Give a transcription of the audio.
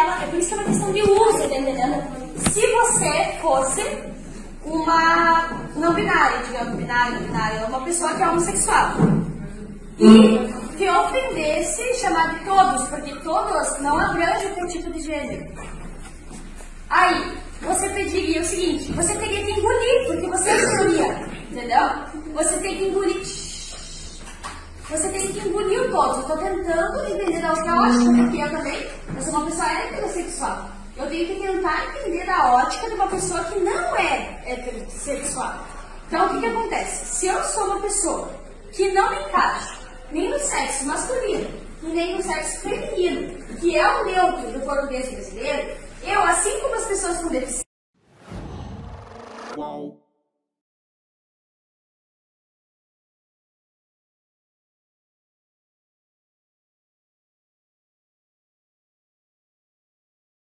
ela, é por isso que é uma questão de uso, tá entendendo? Se você fosse uma não binária, digamos, binária, binária, uma pessoa que é homossexual, e que ofendesse chamar de todos, porque todos não abrange o teu tipo de gênero. Aí, você pediria o seguinte, você teria que engolir, porque você é minoria, entendeu? Você tem que engolir. Você tem que engolir o todo. Eu tô tentando entender da outra ótica, porque eu também, eu sou uma pessoa heterossexual. Eu tenho que tentar entender da ótica de uma pessoa que não é heterossexual. Então, o que, que acontece? Se eu sou uma pessoa que não me encaixa nem no sexo masculino e nem no sexo feminino, que é o neutro do português brasileiro, eu, assim como as pessoas com deficiência, Wow.